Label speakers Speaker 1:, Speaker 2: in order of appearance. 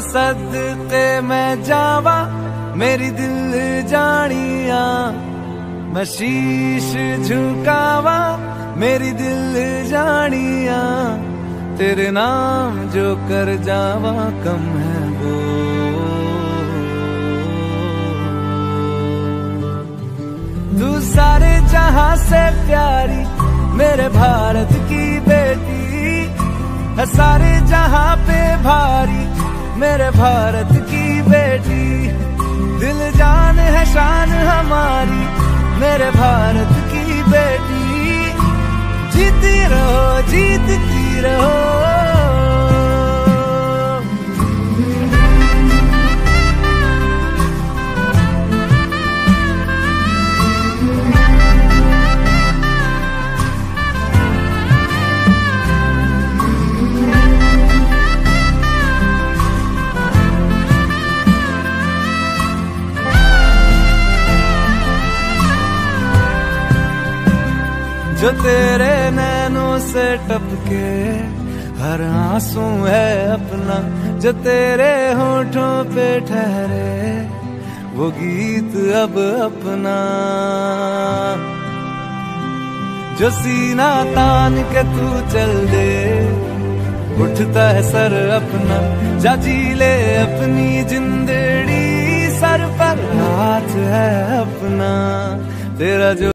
Speaker 1: सदके मैं जावा, मेरी दिल जानिया। मैं शीश झुकावा, मेरी दिल जानिया। तेरे नाम जो कर जावा, कम है वो। तू सारे जहाँ से प्यारी, मेरे भारत की बेटी। है सारे जहाँ पे भारी मेरे भारत की जो तेरे नैनों से टपके, हर आँसू है अपना, जो तेरे होठों पे ठहरे, वो गीत अब अपना। जो सीना तान के तू चल दे, उठता है सर अपना, जा ले अपनी जिंदड़ी, सर पर हाथ है अपना, तेरा जो